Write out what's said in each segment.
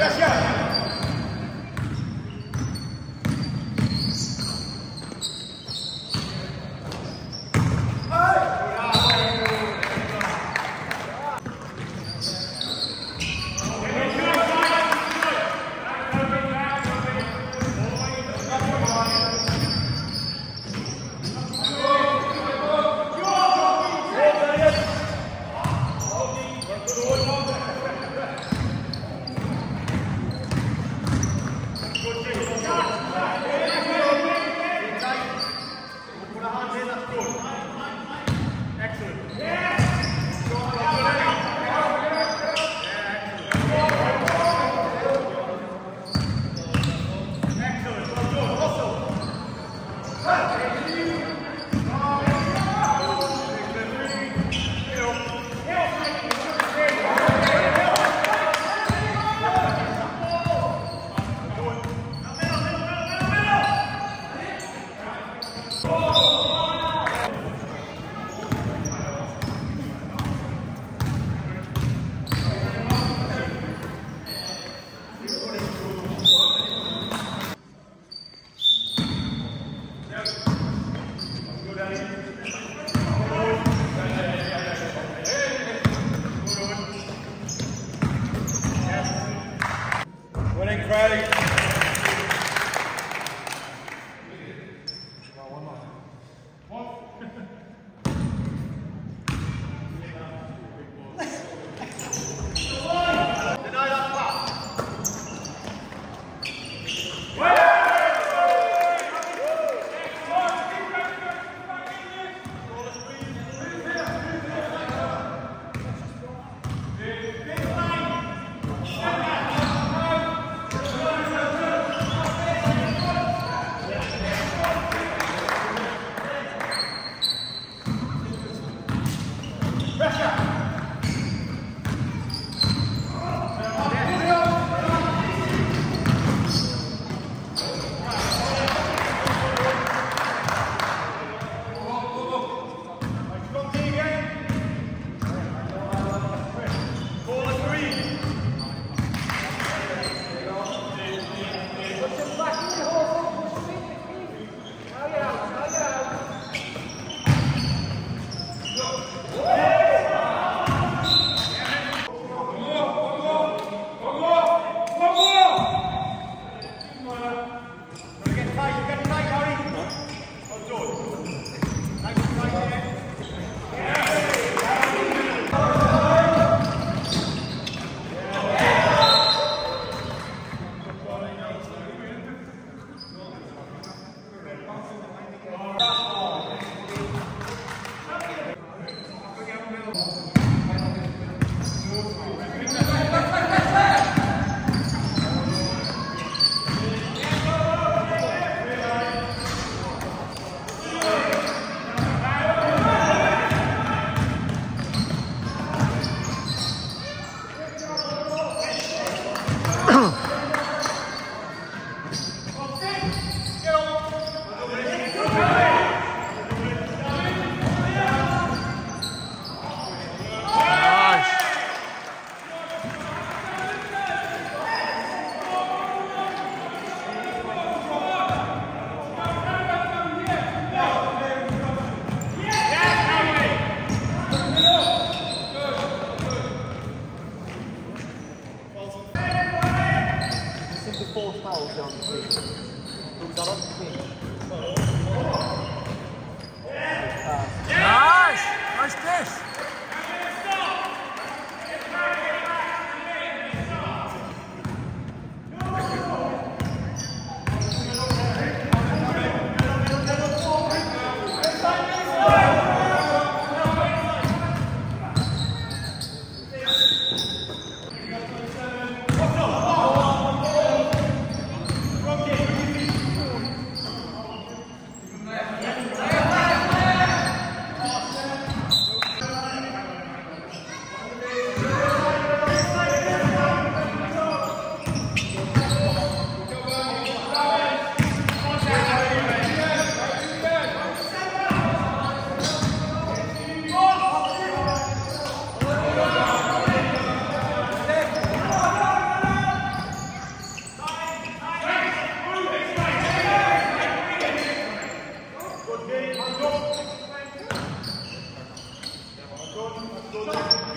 Gracias.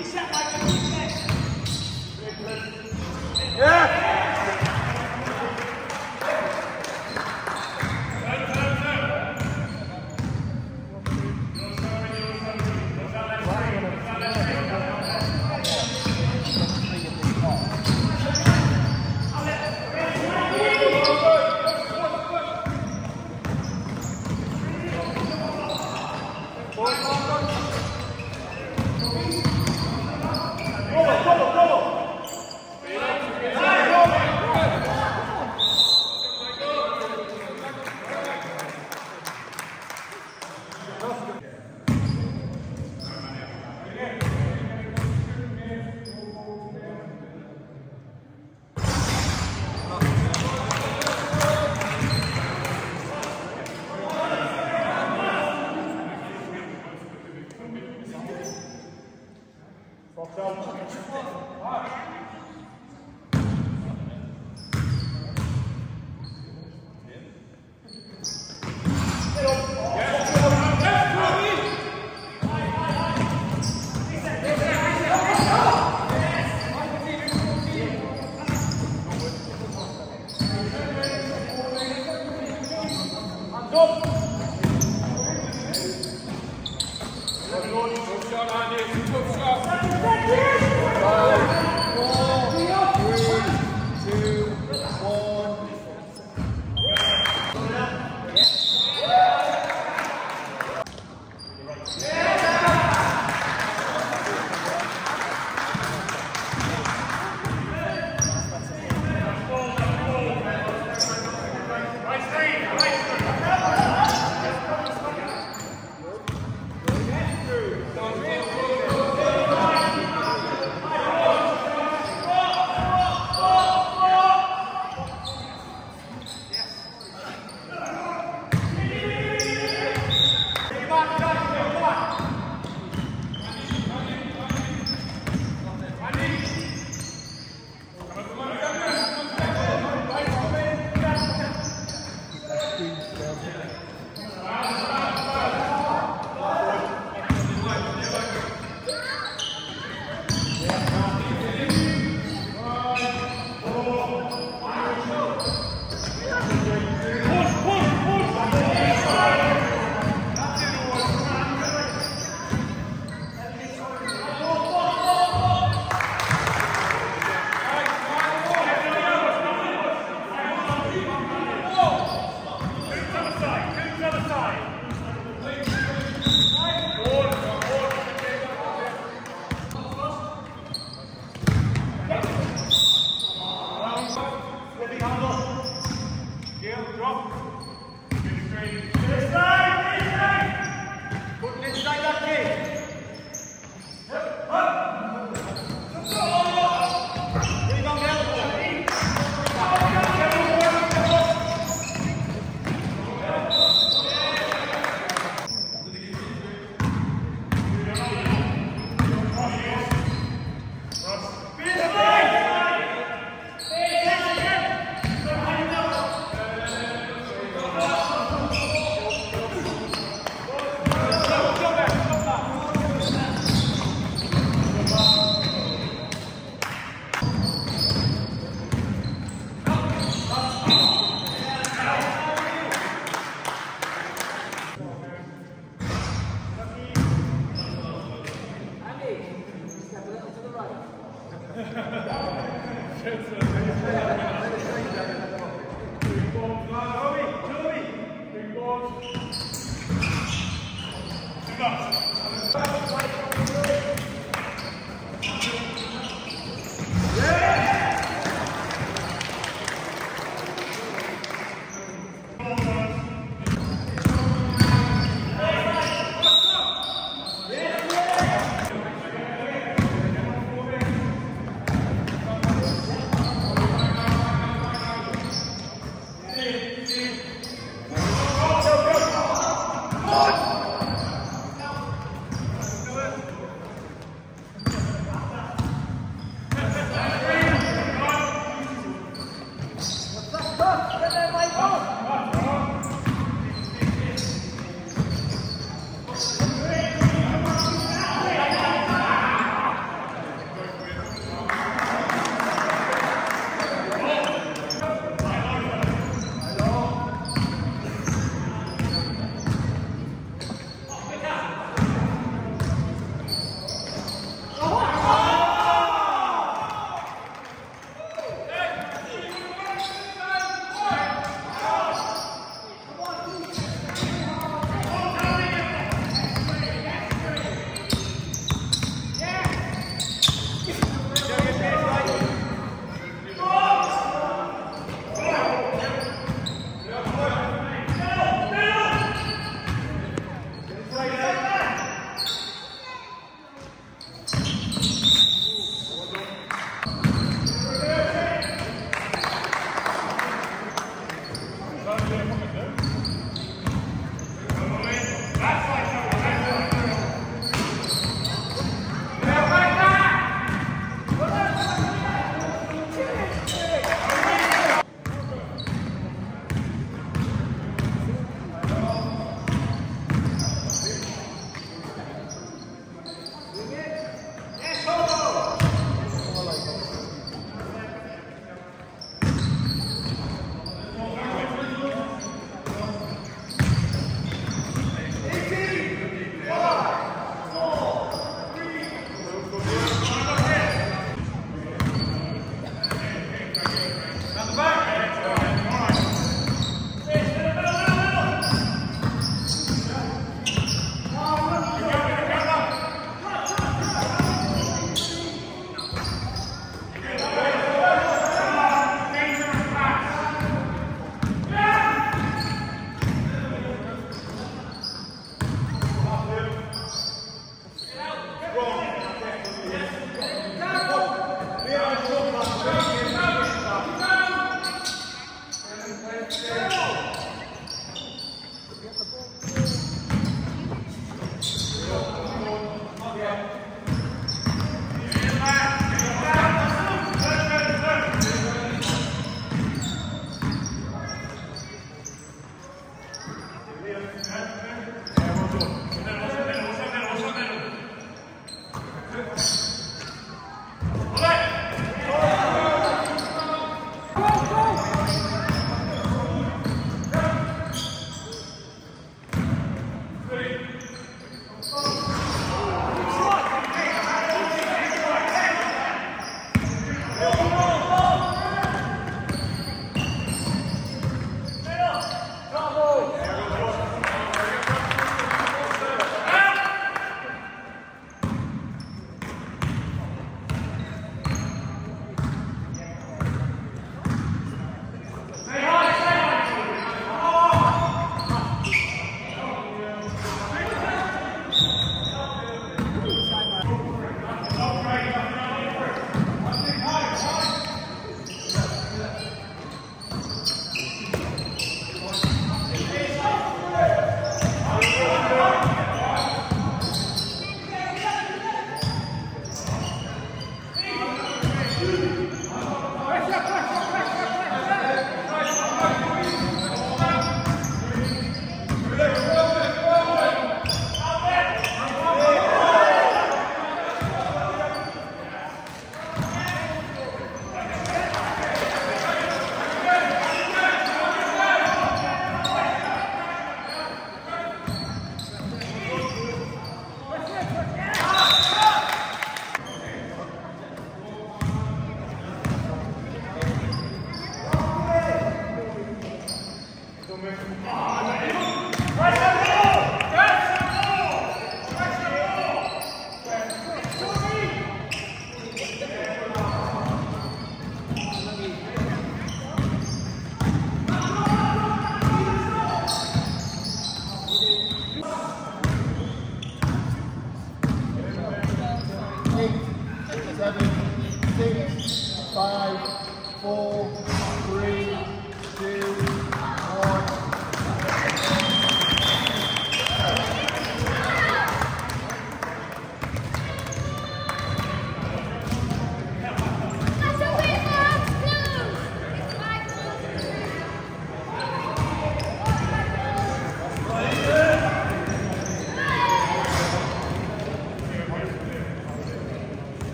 Isso é Box out.